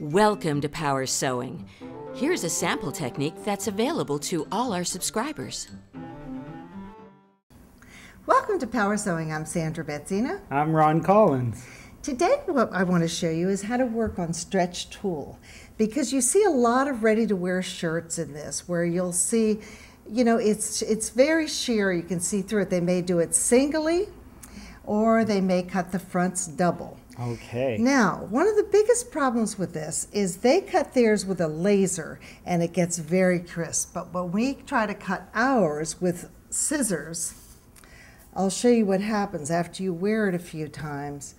Welcome to Power Sewing. Here's a sample technique that's available to all our subscribers. Welcome to Power Sewing. I'm Sandra Betzina. I'm Ron Collins. Today, what I want to show you is how to work on stretch tulle because you see a lot of ready to wear shirts in this where you'll see, you know, it's, it's very sheer. You can see through it. They may do it singly or they may cut the fronts double. Okay. Now, one of the biggest problems with this is they cut theirs with a laser and it gets very crisp. But when we try to cut ours with scissors, I'll show you what happens after you wear it a few times.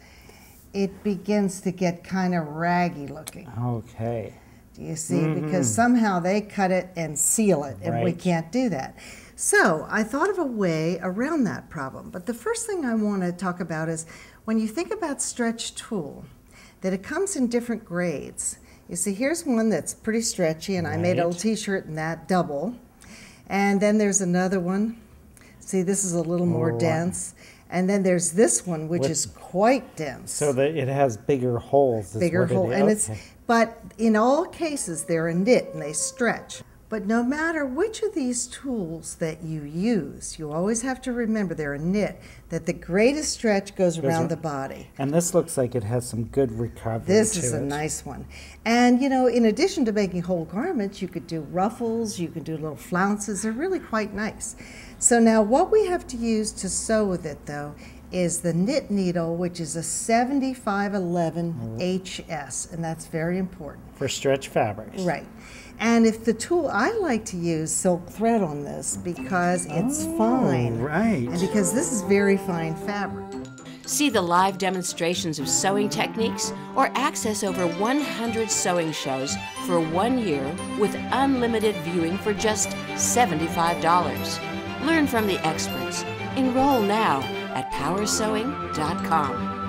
It begins to get kind of raggy looking. Okay. Do you see? Mm -hmm. Because somehow they cut it and seal it, and right. we can't do that. So I thought of a way around that problem. But the first thing I want to talk about is when you think about stretch tulle, that it comes in different grades. You see, here's one that's pretty stretchy, and right. I made a little t-shirt in that double. And then there's another one. See, this is a little more oh, dense. And then there's this one, which With, is quite dense. So that it has bigger holes. Bigger holes, and okay. it's. But in all cases, they're a knit and they stretch. But no matter which of these tulles that you use, you always have to remember they're a knit, that the greatest stretch goes around the body. And this looks like it has some good recovery. This is a nice one. And you know, in addition to making whole garments, you could do ruffles, you can do little flounces. They're really quite nice. So now what we have to use to sew with it though is the knit needle, which is a 7511 HS, mm-hmm. and that's very important. For stretch fabrics. Right. And if the tulle, I like to use silk thread on this because it's oh, fine. Right. And because this is very fine fabric. See the live demonstrations of sewing techniques or access over 100 sewing shows for one year with unlimited viewing for just $75. Learn from the experts. Enroll now at powersewing.com.